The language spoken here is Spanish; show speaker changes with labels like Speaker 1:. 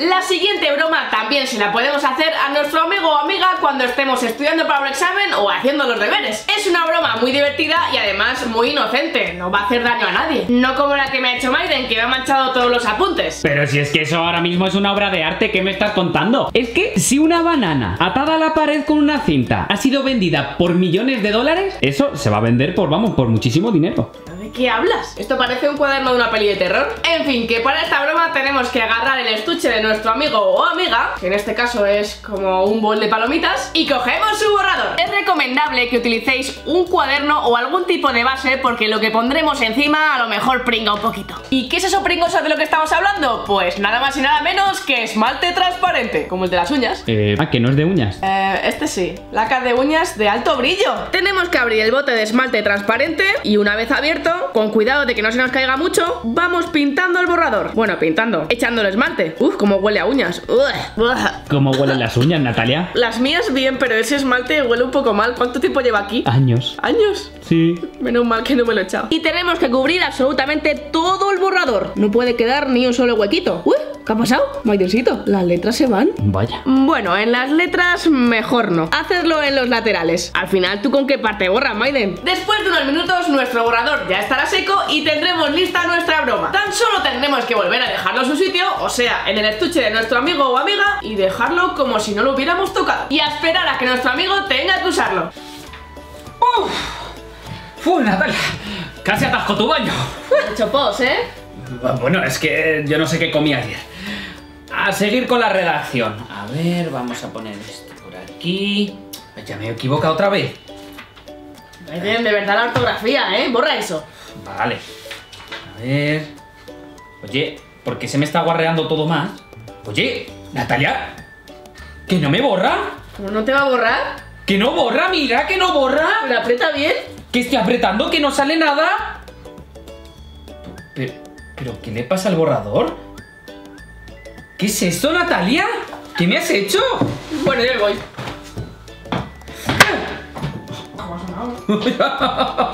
Speaker 1: La siguiente broma también se la podemos hacer a nuestro amigo o amiga cuando estemos estudiando para un examen o haciendo los deberes. Es una broma muy divertida y además muy inocente, no va a hacer daño a nadie. No como la que me ha hecho Maiden, que me ha manchado todos los apuntes.
Speaker 2: Pero si es que eso ahora mismo es una obra de arte, ¿qué me estás contando? Es que si una banana atada a la pared con una cinta ha sido vendida por millones de dólares, eso se va a vender por, vamos, por muchísimo dinero.
Speaker 1: ¿De qué hablas? Esto parece un cuaderno de una peli de terror. En fin, que para esta broma tenemos que agarrar el estuche de nuestro amigo o amiga, que en este caso es como un bol de palomitas, y cogemos su borrador. Es recomendable que utilicéis un cuaderno o algún tipo de base porque lo que pondremos encima a lo mejor pringa un poquito. ¿Y qué es eso pringoso de lo que estamos hablando? Pues nada más y nada menos que esmalte transparente, como el de las uñas.
Speaker 2: Eh, ah, que no es de uñas.
Speaker 1: Eh, este sí, laca de uñas de alto brillo. Tenemos que abrir el bote de esmalte transparente y una vez abierto, con cuidado de que no se nos caiga mucho, vamos pintando el borrador. Bueno, pintando, echando el esmalte. Uf, cómo huele a uñas.
Speaker 2: ¿Cómo huelen las uñas, Natalia?
Speaker 1: Las mías bien, pero ese esmalte huele un poco mal. ¿Cuánto tiempo lleva aquí?
Speaker 2: Años.
Speaker 1: ¿Años?
Speaker 2: Sí.
Speaker 1: Menos mal que no me lo he echado. Y tenemos que cubrir absolutamente todo el borrador. No puede quedar ni un solo huequito. Uy, ¿qué ha pasado? Maidencito, las letras se van.
Speaker 2: Vaya.
Speaker 1: Bueno, en las letras mejor no. Hacedlo en los laterales. Al final, ¿tú con qué parte borras, Maiden? Después de unos minutos, nuestro borrador ya estará seco y tendremos lista nuestra broma. Tan solo tendremos que volver a dejarlo en su sitio, o sea, en el estuche de nuestro amigo o amiga, y dejarlo como si no lo hubiéramos tocado. Y a esperar a que nuestro amigo tenga que usarlo.
Speaker 2: ¡Uf, Natalia! Casi atasco tu baño.
Speaker 1: He hecho pos, ¿eh?
Speaker 2: Bueno, es que yo no sé qué comí ayer. A seguir con la redacción. A ver, vamos a poner esto por aquí. Ya me he equivocado otra vez.
Speaker 1: De verdad la ortografía, ¿eh? Borra eso.
Speaker 2: Vale. A ver. Oye, ¿por qué se me está guarreando todo más? Oye, Natalia. ¿Que no me borra?
Speaker 1: ¿Cómo no te va a borrar?
Speaker 2: ¿Que no borra? Mira, que no borra.
Speaker 1: ¿Pero aprieta bien?
Speaker 2: ¿Que estoy apretando? ¿Que no sale nada? Pero, pero, ¿qué le pasa al borrador? ¿Qué es esto, Natalia? ¿Qué me has hecho?
Speaker 1: Bueno, yo me voy.